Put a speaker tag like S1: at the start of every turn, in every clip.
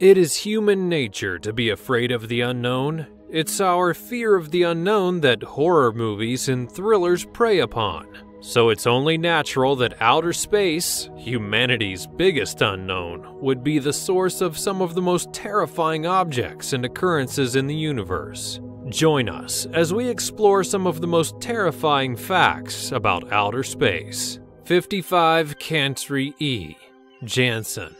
S1: It is human nature to be afraid of the unknown. It's our fear of the unknown that horror movies and thrillers prey upon. So it's only natural that outer space, humanity's biggest unknown, would be the source of some of the most terrifying objects and occurrences in the universe. Join us as we explore some of the most terrifying facts about outer space. 55 Cancri E. Janssen.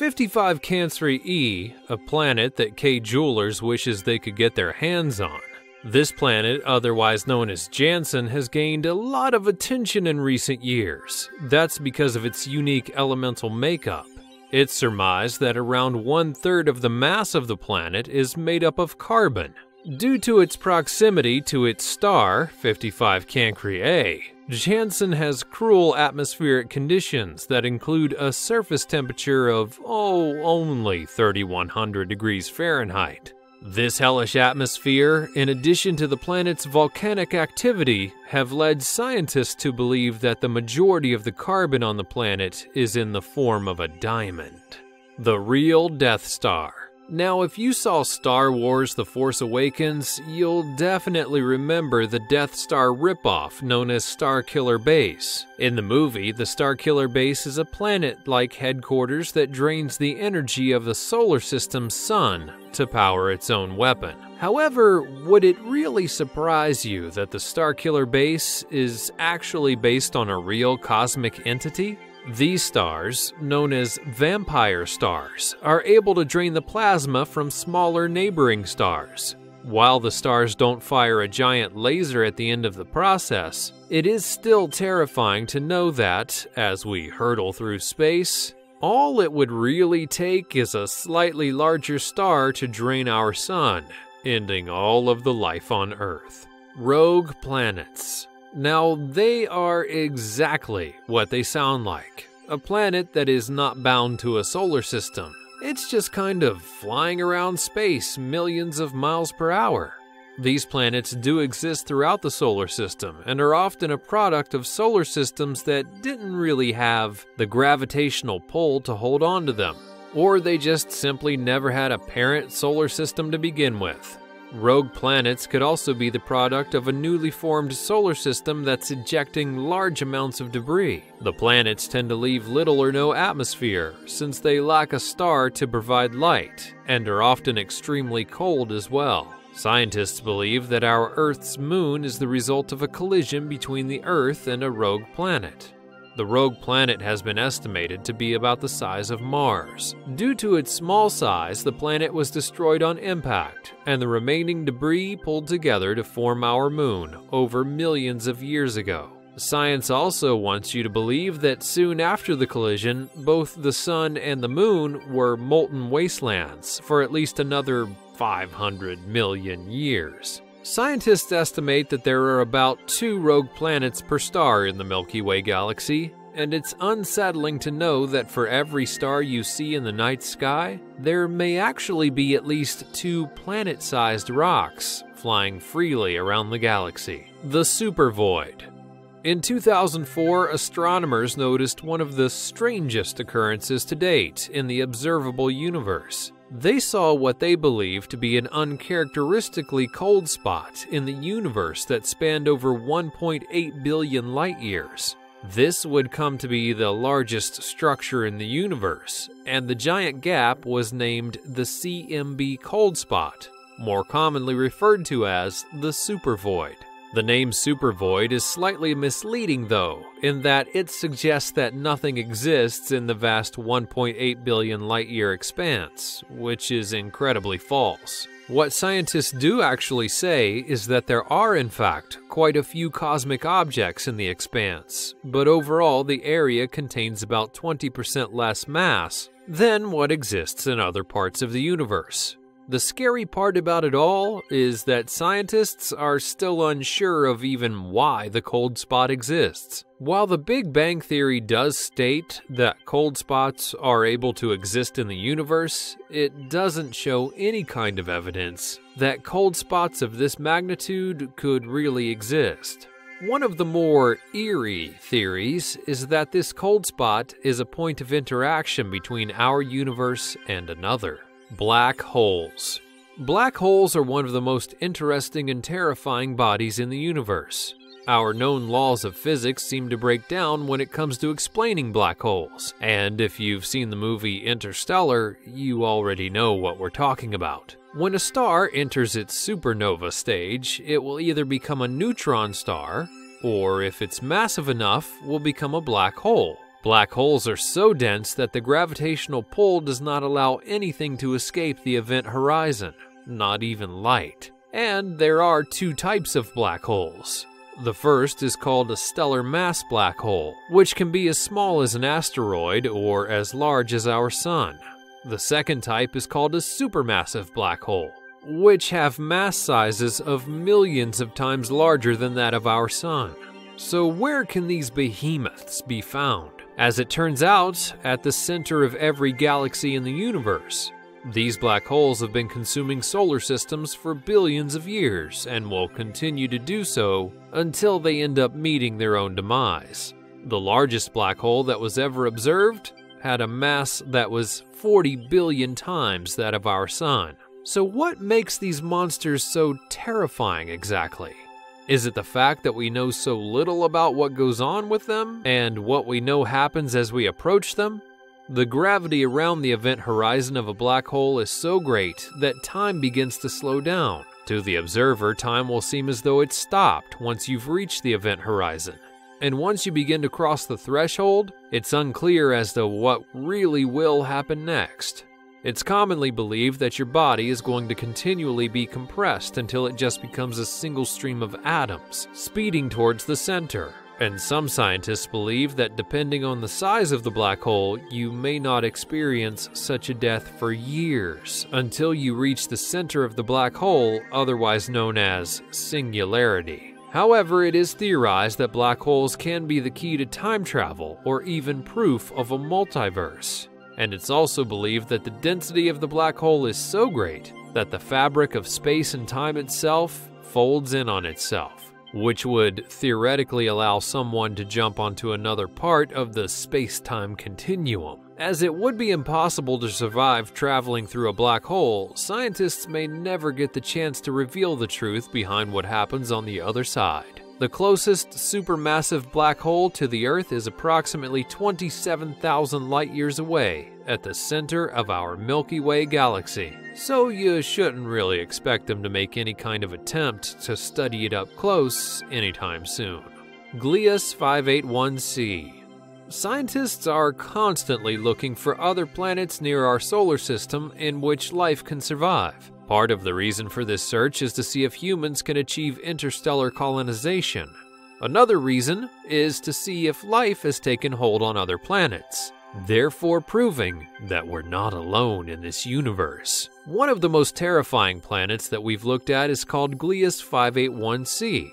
S1: 55 Cancri E, a planet that Kay Jewelers wishes they could get their hands on. This planet, otherwise known as Janssen, has gained a lot of attention in recent years. That's because of its unique elemental makeup. It's surmised that around one third of the mass of the planet is made up of carbon. Due to its proximity to its star, 55 Cancri A, Janssen has cruel atmospheric conditions that include a surface temperature of, oh, only 3100 degrees Fahrenheit. This hellish atmosphere, in addition to the planet's volcanic activity, have led scientists to believe that the majority of the carbon on the planet is in the form of a diamond. The real Death Star. Now, if you saw Star Wars The Force Awakens, you'll definitely remember the Death Star ripoff known as Starkiller Base. In the movie, the Starkiller Base is a planet like headquarters that drains the energy of the solar system's sun to power its own weapon. However, would it really surprise you that the Starkiller Base is actually based on a real cosmic entity? These stars, known as vampire stars, are able to drain the plasma from smaller neighboring stars. While the stars don't fire a giant laser at the end of the process, it is still terrifying to know that, as we hurtle through space, all it would really take is a slightly larger star to drain our sun, ending all of the life on Earth. Rogue planets. Now, they are exactly what they sound like a planet that is not bound to a solar system. It's just kind of flying around space millions of miles per hour. These planets do exist throughout the solar system and are often a product of solar systems that didn't really have the gravitational pull to hold on to them, or they just simply never had a parent solar system to begin with. Rogue planets could also be the product of a newly formed solar system that's ejecting large amounts of debris. The planets tend to leave little or no atmosphere, since they lack a star to provide light, and are often extremely cold as well. Scientists believe that our Earth's moon is the result of a collision between the Earth and a rogue planet. The rogue planet has been estimated to be about the size of Mars. Due to its small size, the planet was destroyed on impact, and the remaining debris pulled together to form our moon over millions of years ago. Science also wants you to believe that soon after the collision, both the sun and the moon were molten wastelands for at least another 500 million years. Scientists estimate that there are about two rogue planets per star in the Milky Way galaxy, and it's unsettling to know that for every star you see in the night sky, there may actually be at least two planet sized rocks flying freely around the galaxy. The supervoid. In 2004, astronomers noticed one of the strangest occurrences to date in the observable universe. They saw what they believed to be an uncharacteristically cold spot in the universe that spanned over 1.8 billion light years. This would come to be the largest structure in the universe, and the giant gap was named the CMB cold spot, more commonly referred to as the supervoid. The name supervoid is slightly misleading, though, in that it suggests that nothing exists in the vast 1.8 billion light year expanse, which is incredibly false. What scientists do actually say is that there are, in fact, quite a few cosmic objects in the expanse, but overall the area contains about 20% less mass than what exists in other parts of the universe. The scary part about it all is that scientists are still unsure of even why the cold spot exists. While the Big Bang Theory does state that cold spots are able to exist in the universe, it doesn't show any kind of evidence that cold spots of this magnitude could really exist. One of the more eerie theories is that this cold spot is a point of interaction between our universe and another. Black holes. Black holes are one of the most interesting and terrifying bodies in the universe. Our known laws of physics seem to break down when it comes to explaining black holes, and if you've seen the movie Interstellar, you already know what we're talking about. When a star enters its supernova stage, it will either become a neutron star, or if it's massive enough, will become a black hole. Black holes are so dense that the gravitational pull does not allow anything to escape the event horizon, not even light. And there are two types of black holes. The first is called a stellar mass black hole, which can be as small as an asteroid or as large as our Sun. The second type is called a supermassive black hole, which have mass sizes of millions of times larger than that of our Sun. So, where can these behemoths be found? As it turns out, at the center of every galaxy in the universe. These black holes have been consuming solar systems for billions of years and will continue to do so until they end up meeting their own demise. The largest black hole that was ever observed had a mass that was 40 billion times that of our Sun. So, what makes these monsters so terrifying exactly? Is it the fact that we know so little about what goes on with them and what we know happens as we approach them? The gravity around the event horizon of a black hole is so great that time begins to slow down. To the observer, time will seem as though it stopped once you've reached the event horizon. And once you begin to cross the threshold, it's unclear as to what really will happen next. It's commonly believed that your body is going to continually be compressed until it just becomes a single stream of atoms, speeding towards the center. And some scientists believe that depending on the size of the black hole, you may not experience such a death for years until you reach the center of the black hole, otherwise known as singularity. However, it is theorized that black holes can be the key to time travel or even proof of a multiverse and it's also believed that the density of the black hole is so great that the fabric of space and time itself folds in on itself, which would theoretically allow someone to jump onto another part of the space time continuum. As it would be impossible to survive traveling through a black hole, scientists may never get the chance to reveal the truth behind what happens on the other side. The closest supermassive black hole to the Earth is approximately 27,000 light years away at the center of our Milky Way galaxy, so you shouldn't really expect them to make any kind of attempt to study it up close anytime soon. Gliese 581c Scientists are constantly looking for other planets near our solar system in which life can survive. Part of the reason for this search is to see if humans can achieve interstellar colonization. Another reason is to see if life has taken hold on other planets, therefore proving that we're not alone in this universe. One of the most terrifying planets that we've looked at is called Gliese 581c.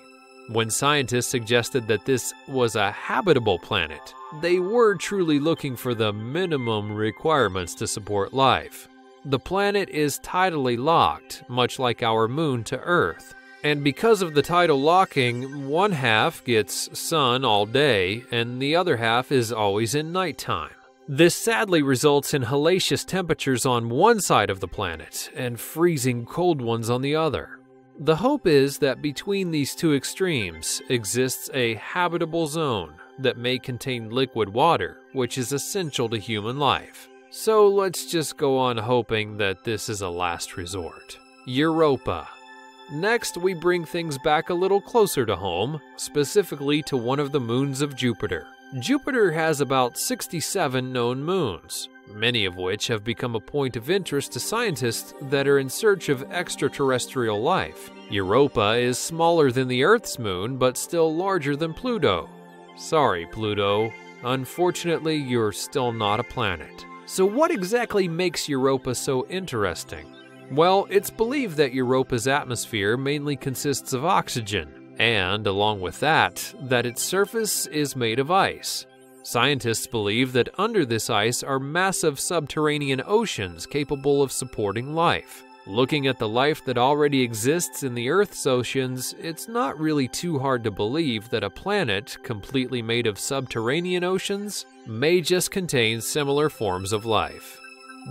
S1: When scientists suggested that this was a habitable planet, they were truly looking for the minimum requirements to support life. The planet is tidally locked, much like our moon to Earth. And because of the tidal locking, one half gets sun all day and the other half is always in nighttime. This sadly results in hellacious temperatures on one side of the planet and freezing cold ones on the other. The hope is that between these two extremes exists a habitable zone that may contain liquid water, which is essential to human life. So let's just go on hoping that this is a last resort. Europa. Next, we bring things back a little closer to home, specifically to one of the moons of Jupiter. Jupiter has about 67 known moons, many of which have become a point of interest to scientists that are in search of extraterrestrial life. Europa is smaller than the Earth's moon, but still larger than Pluto. Sorry, Pluto. Unfortunately, you're still not a planet. So, what exactly makes Europa so interesting? Well, it's believed that Europa's atmosphere mainly consists of oxygen, and along with that, that its surface is made of ice. Scientists believe that under this ice are massive subterranean oceans capable of supporting life. Looking at the life that already exists in the Earth's oceans, it's not really too hard to believe that a planet completely made of subterranean oceans may just contain similar forms of life.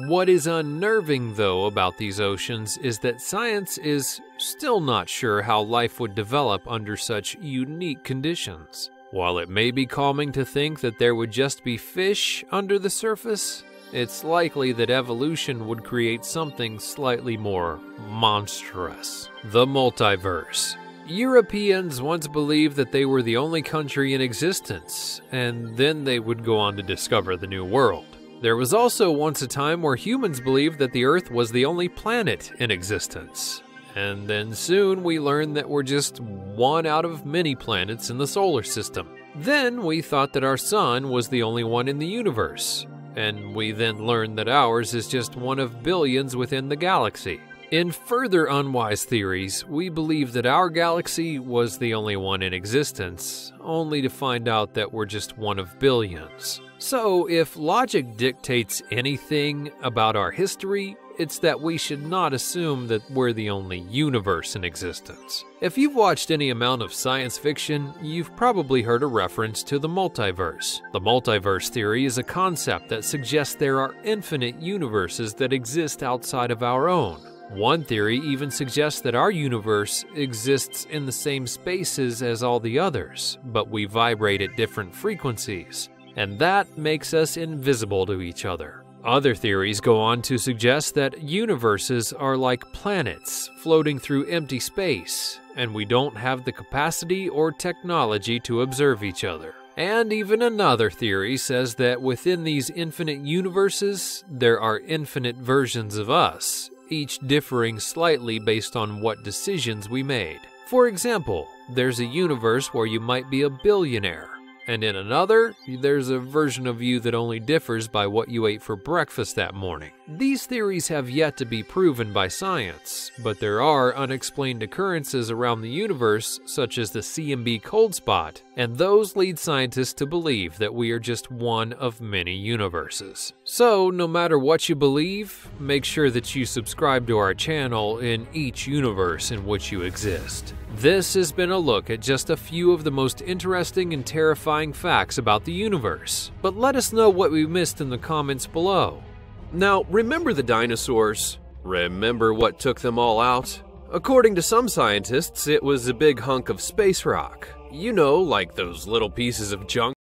S1: What is unnerving, though, about these oceans is that science is still not sure how life would develop under such unique conditions. While it may be calming to think that there would just be fish under the surface, it's likely that evolution would create something slightly more monstrous. The multiverse. Europeans once believed that they were the only country in existence, and then they would go on to discover the New World. There was also once a time where humans believed that the Earth was the only planet in existence. And then soon we learned that we're just one out of many planets in the solar system. Then we thought that our sun was the only one in the universe. And we then learn that ours is just one of billions within the galaxy. In further unwise theories, we believe that our galaxy was the only one in existence, only to find out that we're just one of billions. So, if logic dictates anything about our history, it's that we should not assume that we're the only universe in existence. If you've watched any amount of science fiction, you've probably heard a reference to the multiverse. The multiverse theory is a concept that suggests there are infinite universes that exist outside of our own. One theory even suggests that our universe exists in the same spaces as all the others, but we vibrate at different frequencies, and that makes us invisible to each other. Other theories go on to suggest that universes are like planets floating through empty space, and we don't have the capacity or technology to observe each other. And even another theory says that within these infinite universes, there are infinite versions of us, each differing slightly based on what decisions we made. For example, there's a universe where you might be a billionaire, and in another, there's a version of you that only differs by what you ate for breakfast that morning. These theories have yet to be proven by science, but there are unexplained occurrences around the universe, such as the CMB cold spot, and those lead scientists to believe that we are just one of many universes. So, no matter what you believe, make sure that you subscribe to our channel in each universe in which you exist. This has been a look at just a few of the most interesting and terrifying facts about the universe, but let us know what we missed in the comments below. Now, remember the dinosaurs? Remember what took them all out? According to some scientists, it was a big hunk of space rock. You know, like those little pieces of junk